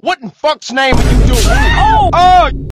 What in fuck's name are you doing?